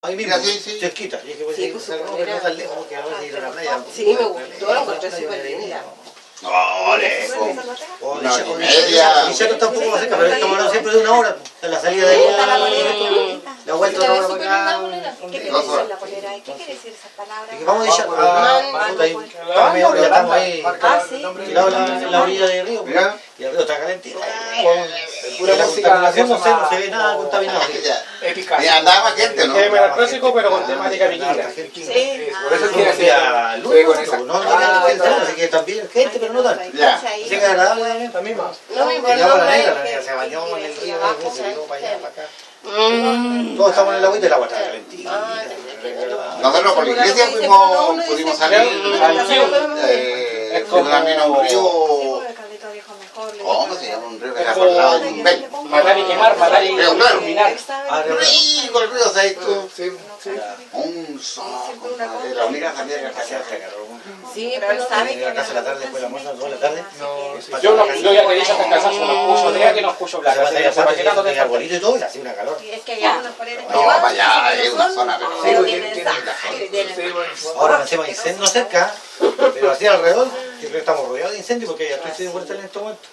Ahí mismo, Sí, sí. cerquita. Sí, sí, pues, no, tan lejos, que vamos a ir a la playa. Sí, me gustó, lo encontré súper linda. No, lejos. Una hora y media. Está un poco más cerca, pero estamos hablando siempre de una hora. En la salida de ahí, la vuelta de una hora acá. ¿Qué quiere decir la polera? ¿Qué quiere decir esas palabras? Dije, Vamos a hora, estamos ahí. Ah, sí. En la, orilla del río, y el río está calentito. Pura la música, no sé, no se ve nada contaminado. Épica. Y andaba más gente, ¿no? Metal clásico, pero con temática vikinga. Sí. Por eso Fue quiere hacer. no no había gente, así que también gente, pero no tanto. Ya. Así que agradable también. La misma. No me se bañó en el río, se vino para allá, para acá. Todos estamos en el agua y el agua está calentita. Nosotros por la iglesia fuimos, pudimos salir al río. Eh, Es como- también a un río. ¿Cómo se llama? Un río que está por el lado de un bel. Matar y quemar, matar y iluminar. De. Rico el río, ¿sabes tú? Sí, sí. Un sol. compadre, La única salida que hacía calor. Sí, Pero sabe a la casa a la tarde, después de la almuerzo, toda la tarde. No, yo, no, yo ya te he dicho hasta cansancio, no escucho de que no escucho La blanco. de arbolito y todo, y hacía una calor. Es que que No, para allá es una zona, pero-. Ahora hacemos incendio cerca, pero así alrededor, estamos rodeados de incendios porque ya estoy sin vuelta en este momento.